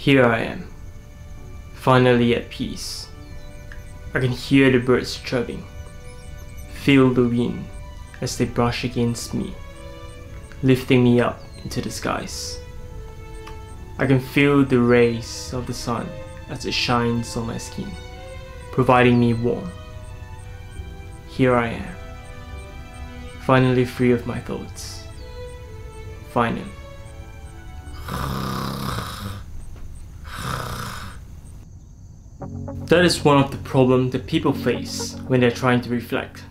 Here I am, finally at peace. I can hear the birds chirping, feel the wind as they brush against me, lifting me up into the skies. I can feel the rays of the sun as it shines on my skin, providing me warmth. Here I am, finally free of my thoughts. Finally. That is one of the problems that people face when they're trying to reflect.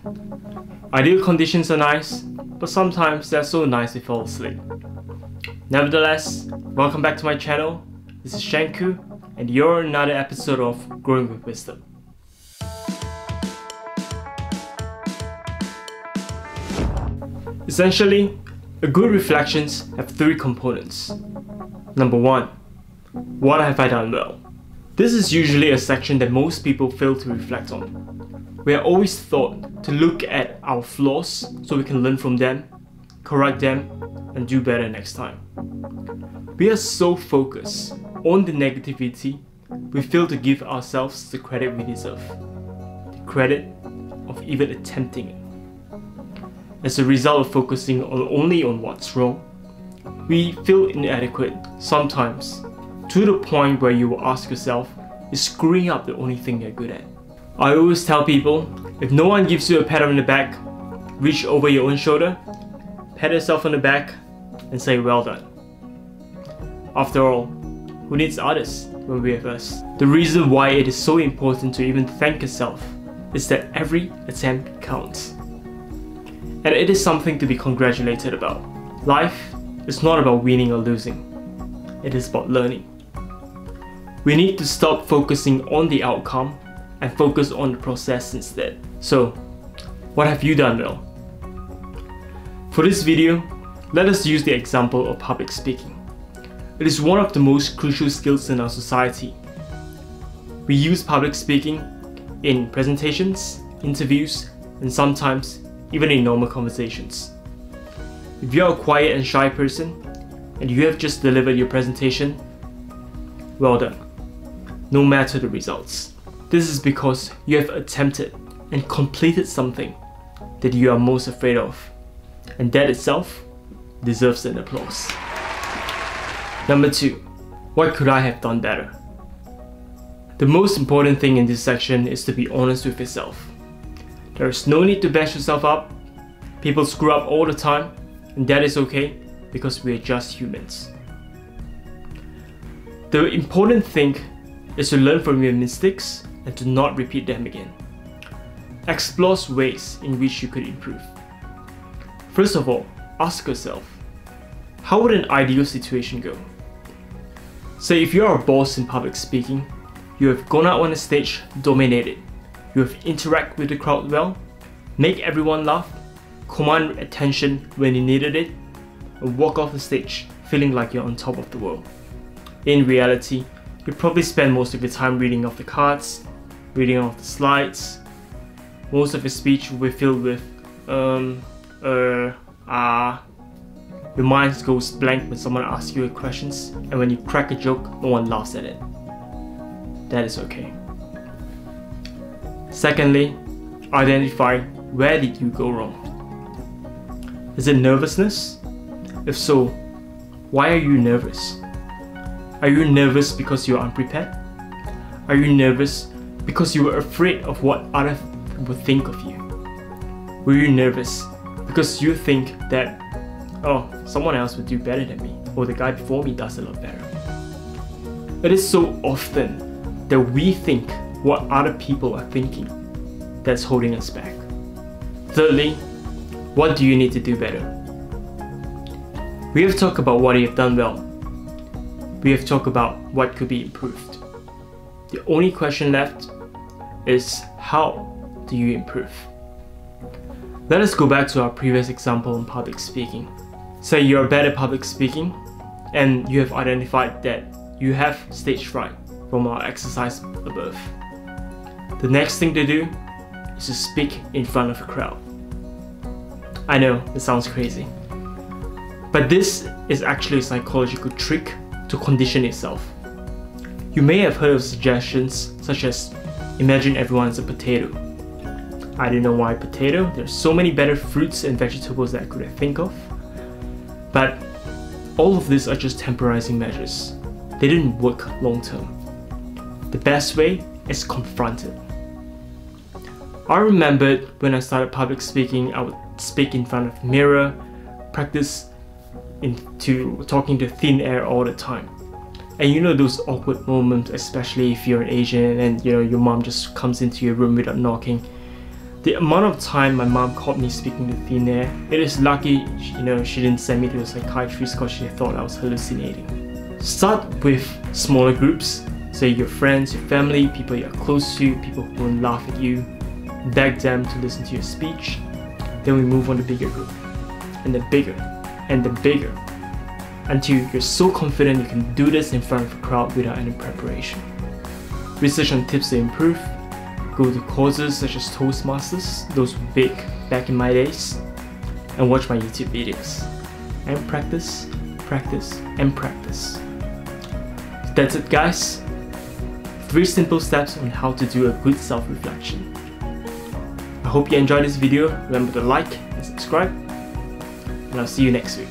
Ideal conditions are nice, but sometimes they're so nice they fall asleep. Nevertheless, welcome back to my channel. This is Shanq Koo, and you're another episode of Growing with Wisdom. Essentially, a good reflections have three components. Number one, what have I done well? This is usually a section that most people fail to reflect on. We are always taught to look at our flaws so we can learn from them, correct them, and do better next time. We are so focused on the negativity, we fail to give ourselves the credit we deserve. The credit of even attempting it. As a result of focusing on only on what's wrong, we feel inadequate sometimes to the point where you will ask yourself, is screwing up the only thing you're good at? I always tell people, if no one gives you a pat on the back, reach over your own shoulder, pat yourself on the back, and say well done. After all, who needs others when we have us? The reason why it is so important to even thank yourself is that every attempt counts. And it is something to be congratulated about. Life is not about winning or losing, it is about learning. We need to stop focusing on the outcome and focus on the process instead. So, what have you done well? For this video, let us use the example of public speaking. It is one of the most crucial skills in our society. We use public speaking in presentations, interviews, and sometimes even in normal conversations. If you are a quiet and shy person, and you have just delivered your presentation, well done no matter the results. This is because you have attempted and completed something that you are most afraid of, and that itself deserves an applause. Number 2. What could I have done better? The most important thing in this section is to be honest with yourself. There is no need to bash yourself up. People screw up all the time, and that is okay because we are just humans. The important thing is to learn from your mistakes and to not repeat them again. Explore ways in which you could improve. First of all, ask yourself, how would an ideal situation go? Say if you're a boss in public speaking, you have gone out on a stage, dominated, you have interacted with the crowd well, make everyone laugh, command attention when you needed it, and walk off the stage feeling like you're on top of the world. In reality, you probably spend most of your time reading off the cards, reading off the slides. Most of your speech will be filled with um, uh, ah. Your mind goes blank when someone asks you questions, and when you crack a joke, no one laughs at it. That is okay. Secondly, identify where did you go wrong. Is it nervousness? If so, why are you nervous? Are you nervous because you're unprepared? Are you nervous because you were afraid of what others would think of you? Were you nervous because you think that, oh, someone else would do better than me, or the guy before me does a lot better? It is so often that we think what other people are thinking that's holding us back. Thirdly, what do you need to do better? We have talked about what you have done well, we have talked about what could be improved. The only question left is how do you improve? Let us go back to our previous example in public speaking. Say you're bad at public speaking and you have identified that you have stage fright from our exercise above. The next thing to do is to speak in front of a crowd. I know, it sounds crazy. But this is actually a psychological trick to condition itself. You may have heard of suggestions such as imagine everyone's a potato. I don't know why potato, there's so many better fruits and vegetables that I could think of. But all of these are just temporizing measures. They didn't work long term. The best way is confront it. I remembered when I started public speaking, I would speak in front of mirror, practice into talking to thin air all the time. And you know those awkward moments, especially if you're an Asian and you know your mom just comes into your room without knocking. The amount of time my mom caught me speaking to thin air, it is lucky you know she didn't send me to a psychiatrist because she thought I was hallucinating. Start with smaller groups, say your friends, your family, people you're close to, people who won't laugh at you. Beg them to listen to your speech. Then we move on to bigger group, and then bigger, and then bigger, until you're so confident you can do this in front of a crowd without any preparation. Research on tips to improve, go to courses such as Toastmasters, those big back in my days, and watch my YouTube videos. And practice, practice, and practice. That's it guys. Three simple steps on how to do a good self-reflection. I hope you enjoyed this video, remember to like and subscribe, and I'll see you next week.